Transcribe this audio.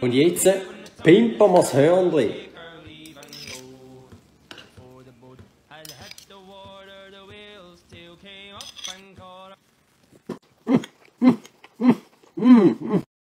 Und jetzt pimpen wir das Hörnli. Mm-hmm.